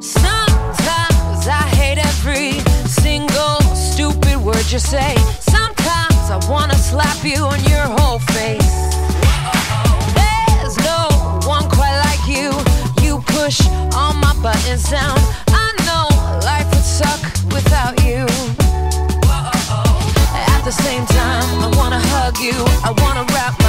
Sometimes I hate every single stupid word you say. Sometimes I wanna slap you on your whole face. There's no one quite like you. You push all my buttons down. I know life would suck without you. At the same time, I wanna hug you. I wanna wrap.